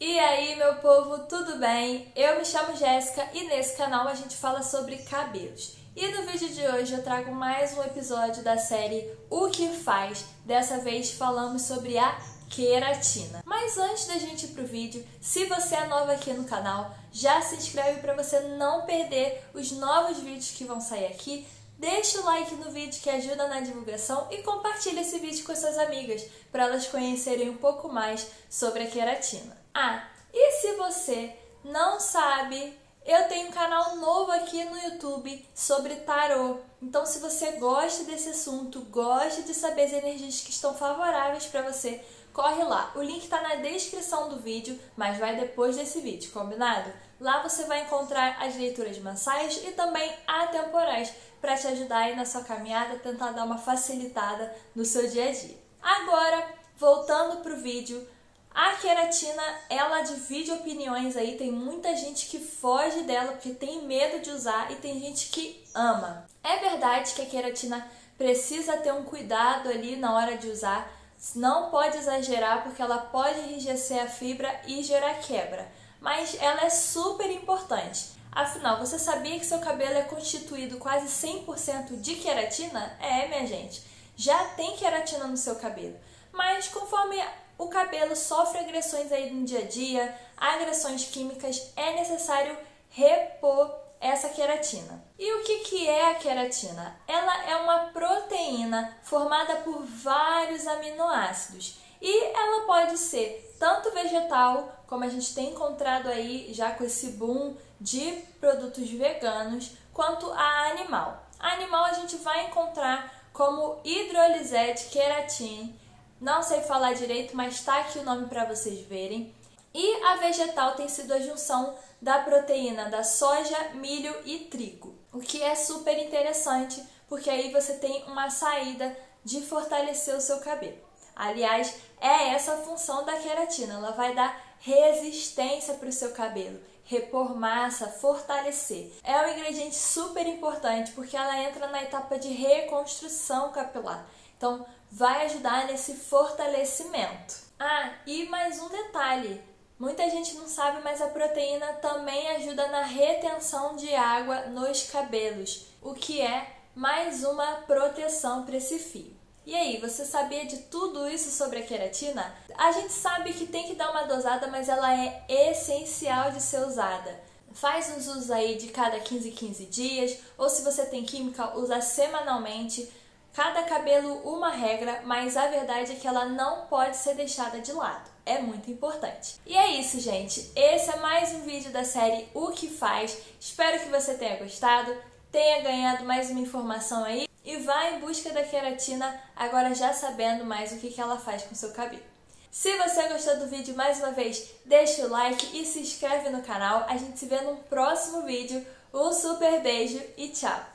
E aí, meu povo, tudo bem? Eu me chamo Jéssica e nesse canal a gente fala sobre cabelos. E no vídeo de hoje eu trago mais um episódio da série O que faz. Dessa vez falamos sobre a queratina. Mas antes da gente ir pro vídeo, se você é nova aqui no canal, já se inscreve para você não perder os novos vídeos que vão sair aqui. Deixa o like no vídeo que ajuda na divulgação e compartilha esse vídeo com suas amigas para elas conhecerem um pouco mais sobre a queratina. Ah, e se você não sabe, eu tenho um canal novo aqui no YouTube sobre tarô. Então, se você gosta desse assunto, gosta de saber as energias que estão favoráveis para você, corre lá. O link está na descrição do vídeo, mas vai depois desse vídeo, combinado? Lá você vai encontrar as leituras mensais e também atemporais para te ajudar aí na sua caminhada, tentar dar uma facilitada no seu dia a dia. Agora, voltando para o vídeo, a queratina, ela divide opiniões aí, tem muita gente que foge dela porque tem medo de usar e tem gente que ama. É verdade que a queratina precisa ter um cuidado ali na hora de usar, não pode exagerar porque ela pode enrijecer a fibra e gerar quebra, mas ela é super importante. Afinal, você sabia que seu cabelo é constituído quase 100% de queratina? É, minha gente, já tem queratina no seu cabelo. Mas conforme o cabelo sofre agressões aí no dia a dia, agressões químicas, é necessário repor essa queratina. E o que, que é a queratina? Ela é uma proteína formada por vários aminoácidos e ela pode ser tanto vegetal, como a gente tem encontrado aí já com esse boom de produtos veganos, quanto a animal. A animal a gente vai encontrar como hidrolisete queratin, não sei falar direito, mas está aqui o nome para vocês verem. E a vegetal tem sido a junção da proteína da soja, milho e trigo, o que é super interessante, porque aí você tem uma saída de fortalecer o seu cabelo. Aliás, é essa a função da queratina, ela vai dar resistência para o seu cabelo, repor massa, fortalecer. É um ingrediente super importante porque ela entra na etapa de reconstrução capilar. Então, vai ajudar nesse fortalecimento. Ah, e mais um detalhe: muita gente não sabe, mas a proteína também ajuda na retenção de água nos cabelos, o que é mais uma proteção para esse fio. E aí, você sabia de tudo isso sobre a queratina? A gente sabe que tem que dar uma dosada, mas ela é essencial de ser usada. Faz uns usos aí de cada 15 15 dias, ou se você tem química, usa semanalmente Cada cabelo uma regra, mas a verdade é que ela não pode ser deixada de lado. É muito importante. E é isso, gente. Esse é mais um vídeo da série O que faz. Espero que você tenha gostado, tenha ganhado mais uma informação aí e vá em busca da queratina agora já sabendo mais o que, ela faz com seu cabelo. Se você gostou do vídeo, mais uma vez, deixa o like e se inscreve no canal. A gente se vê num próximo vídeo. Um super beijo e tchau!